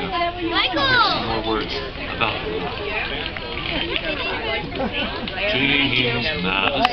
Michael! more words about Judy. He's not a